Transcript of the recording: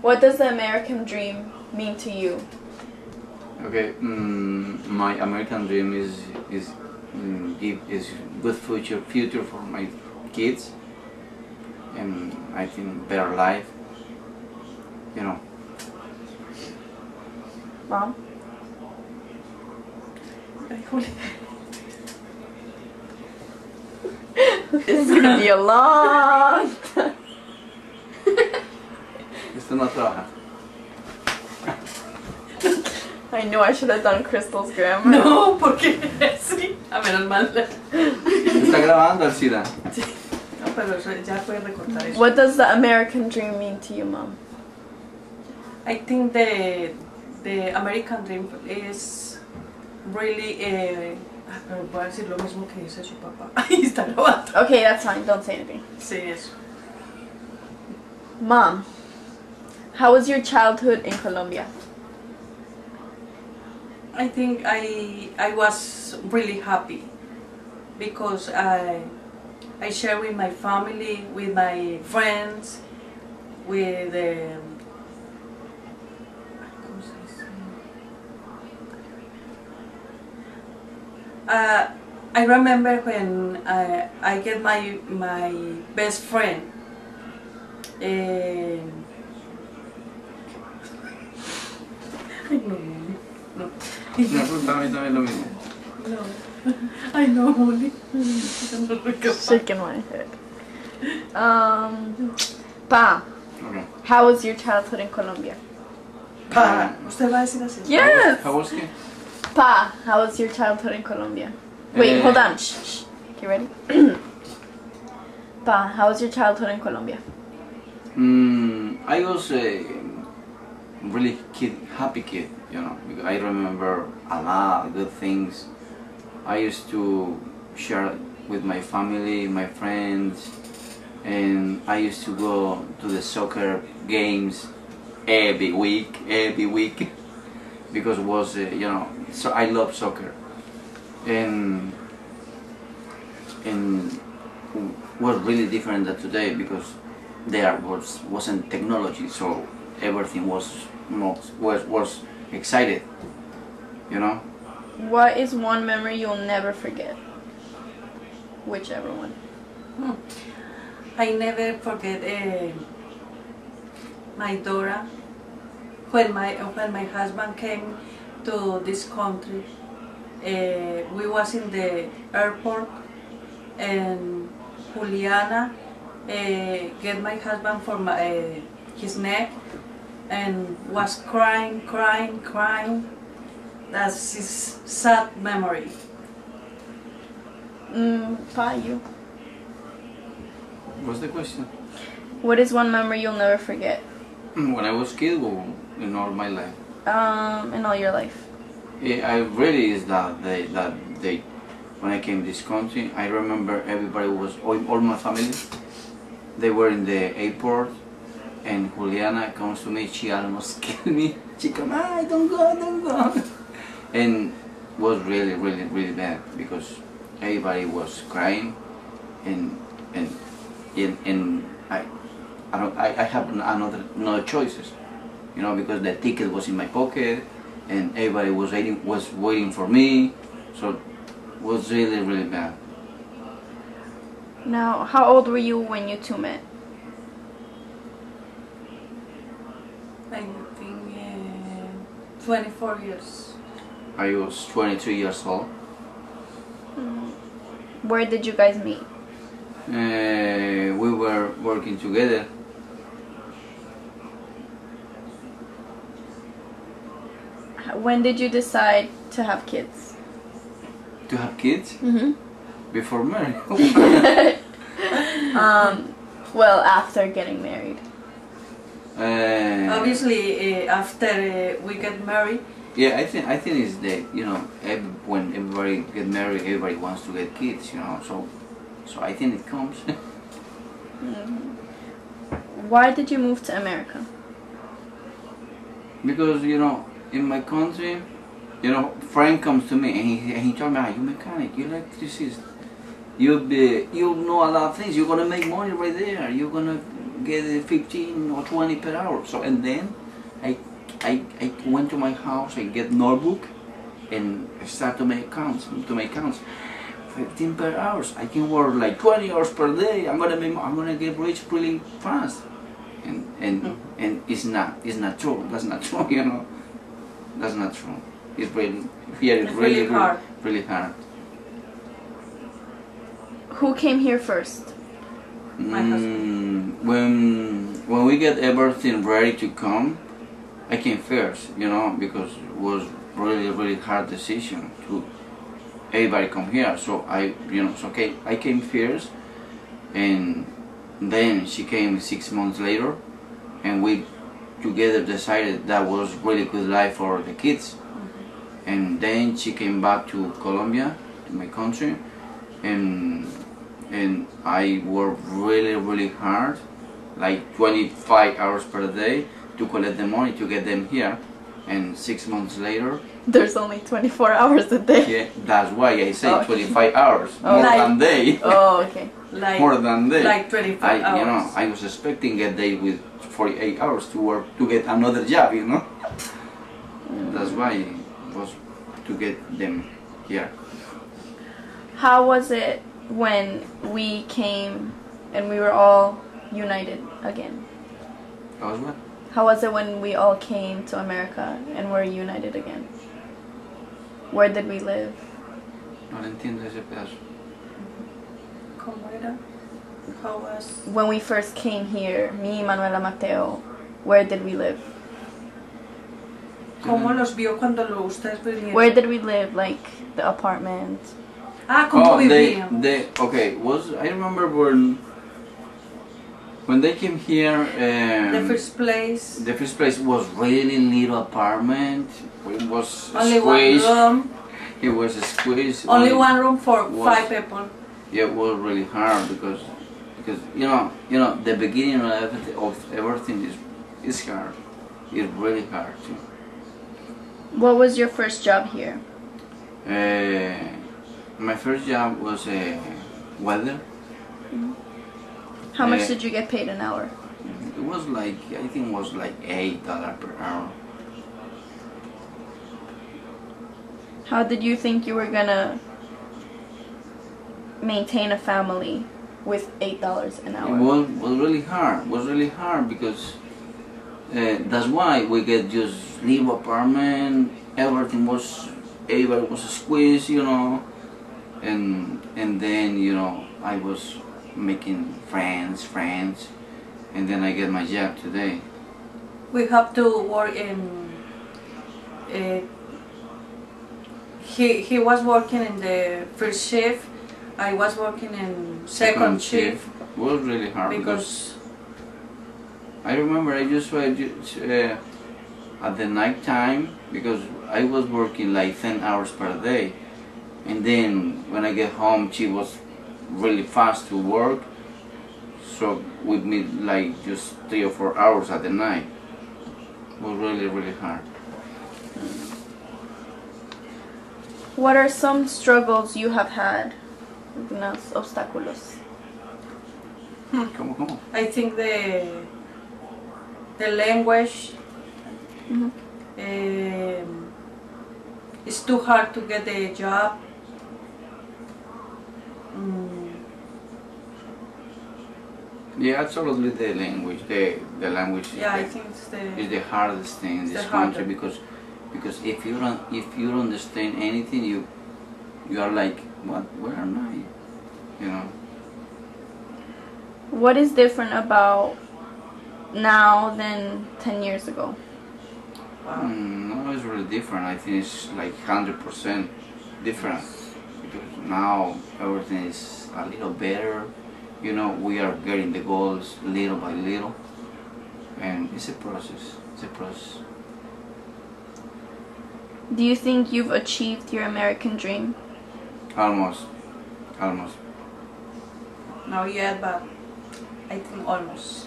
What does the American dream mean to you? Okay, mm, my American dream is is mm, give is good future future for my kids, and I think better life. You know, Mom? this is gonna be a long time. Esto no trabaja. I knew I should have done Crystal's grammar. No, porque sí. A menos mal. Está grabando Alcida. No, pero ya puede recortar eso. What does the American dream mean to you, Mom? I think the the American dream is really eh, ah, pero voy a decir lo mismo que dice su papá. Ahí está grabando. Okay, that's fine. Don't say anything. Sí, eso. Mom, how was your childhood in Colombia? I think I I was really happy because I I share with my family, with my friends, with um. Uh, I remember when I, I get my my best friend. Um, Ay, no, no, no. No, pues para mí también es lo mismo. No. I know, Molly. No recuerdo. Shaking my head. Um, Pa, Okay. how was your childhood in Colombia? Pa, usted va a decir así. Yes! How was it? Pa, how was your childhood in Colombia? Wait, Eh. hold on. Shh, shh. You ready? pa, how was your childhood in Colombia? Mm, I was a really kid, happy kid, you know. I remember a lot of good things. I used to share with my family, my friends, and I used to go to the soccer games every week, every week, because it was uh, you know. So I love soccer, and and was really different than today because there was wasn't technology, so everything was more, was was excited, you know. What is one memory you'll never forget? Whichever one. Hmm. I never forget uh, my Dora when my when my husband came to this country. Uh, we was in the airport and Juliana uh, get my husband for my, uh, his neck and was crying, crying, crying. That's his sad memory. Mm, pa, you. What's the question? What is one memory you'll never forget? When I was kid, or in all my life, Um, in all your life. yeah, I really is that day that day when I came to this country. I remember everybody was all, all my family. They were in the airport, and Juliana comes to me. She almost killed me. She come, ah, don't go, don't go, and was really, really, really bad because everybody was crying, and and and, and I, I don't, I, I have another no choices, you know, because the ticket was in my pocket, and everybody was waiting was waiting for me, so was really, really bad. Now, how old were you when you two met? I think uh, 24 years. I was 22 years old. Where did you guys meet? Uh, we were working together. When did you decide to have kids? To have kids Mm-hmm. before marriage. um, well, after getting married. uh, Obviously, uh, after uh, we get married, Yeah, I think I think it's that you know every, when everybody get married, everybody wants to get kids, you know. So, so I think it comes. Why did you move to America? because you know in my country, you know, Frank comes to me and he, and he told me, ah, you mechanic, you electricist, you be you know a lot of things. You're gonna make money right there. You're gonna get uh, 15 or 20 per hour. So and then I, I, I went to my house. I get notebook, and start to make counts. To make counts. 15 per hours. I can work like 20 hours per day. I'm gonna be, I'm gonna get rich really fast. And and Mm-hmm. and it's not it's not true. That's not true. You know, that's not true. It's really here. It's, It's really really hard. really hard. Who came here first? My husband. Mm, when when we get everything ready to come, I came first, you know, because it was really really hard decision to everybody come here. So I, you know, so okay, I came first, and then she came six months later, and we together decided that was really good life for the kids. And then she came back to Colombia, to my country, and and I work really really hard, like 25 hours per day to collect the money to get them here. And six months later, There's only 24 hours a day. yeah, that's why I say Oh. 25 hours, Oh. more Like- than day, Oh, okay. Like more than day. like 25 I, hours. you know, I was expecting a day with 48 hours to work to get another job, you know. That's why it was to get them here. How was it when we came and we were all united again? That was what? How was it when we all came to America and were united again? Where did we live? No le entiendo ese pedazo. ¿Cómo era? How was When we first came here, me, Manuela Mateo, where did we live? ¿Cómo los vio cuando lo, ustedes vinieron? Where did we live? Like the apartment. Ah, ¿cómo Oh, they, vivían? they, okay, was, I remember when, when they came here, um, the first place, the first place was really little apartment. It was only one squeezed. room, It was squeezed. only one room for was- five people. Yeah, it was really hard because, because you know, you know, the beginning of everything, of everything is, is hard. It's really hard too. What was your first job here? Uh, my first job was a welder. How much Uh, did you get paid an hour? It was like I think it was like eight dollar per hour. How did you think you were gonna maintain a family with eight dollars an hour? It was was really hard. It was really hard because uh, that's why we get just leave apartment. Everything was everybody was squeezed, you know, and and then you know I was making friends, friends, and then I get my job today. We have to work in. Uh, he he was working in the first shift. I was working in second, shift It was really hard because because I remember I just uh, uh, at the night time because I was working like 10 hours per day and then when I get home she was really fast to work so we meet like just three or four hours at the night it was really really hard What are some struggles you have had? Unos obstáculos. ¿Cómo, cómo? I think the the language Mhm. um, it's too hard to get a job. Mm, yeah absolutely the language the, the language is yeah, I the- think it's is the the hardest thing in this country harder. because because if you don't if you don't understand anything you you are like what where am I you know What is different about now than 10 years ago? wow. mm, no it's really different I think it's like hundred percent different because now everything is a little better. You know we are getting the goals little by little. And it's a process. It's a process. Do you think you've achieved your American dream? almost. Almost. Not yet, but I think almost.